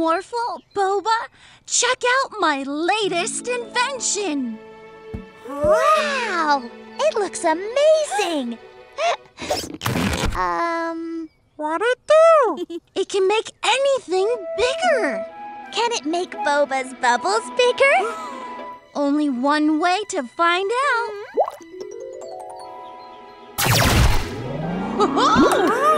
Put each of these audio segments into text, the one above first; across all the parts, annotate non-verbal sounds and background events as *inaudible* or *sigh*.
Morphle, Boba, check out my latest invention. Wow! It looks amazing! *gasps* um... What it do? *laughs* It can make anything bigger. Can it make Boba's bubbles bigger? *gasps* Only one way to find out. *gasps*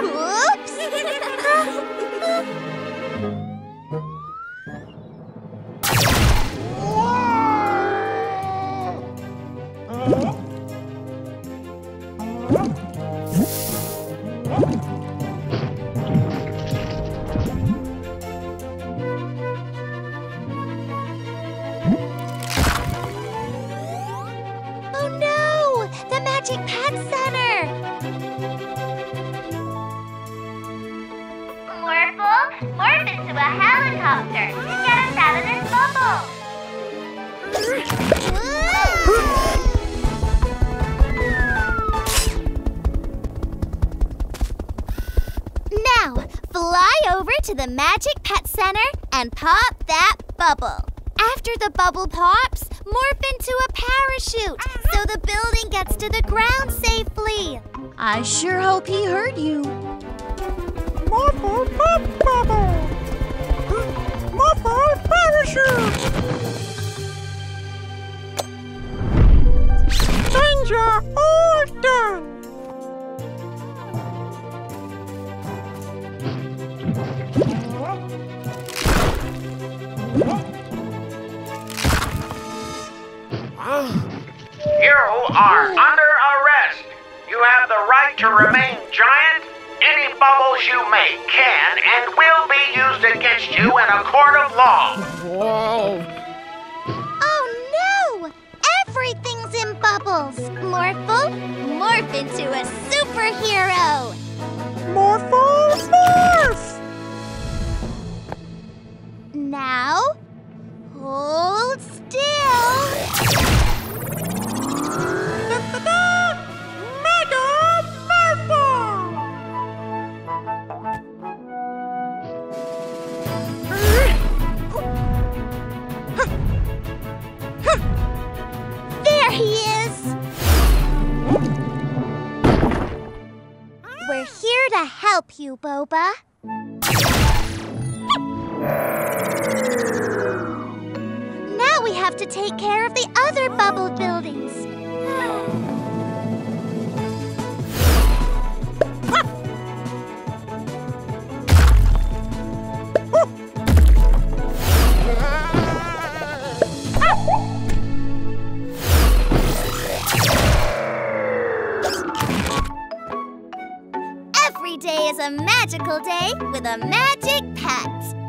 Oh Now, fly over to the Magic Pet Center and pop that bubble. After the bubble pops, morph into a parachute so the building gets to the ground safely. I sure hope he heard you. Morphle pop bubble. Morphle parachute. You are under arrest. You have the right to remain giant. Any bubbles you make can and will be used against you in a court of law. Whoa. Oh no! Everything's in bubbles. Morphle, morph into a superhero. Help you, Boba. Now we have to take care of the other bubble buildings. Every day is a magical day with a magic pet.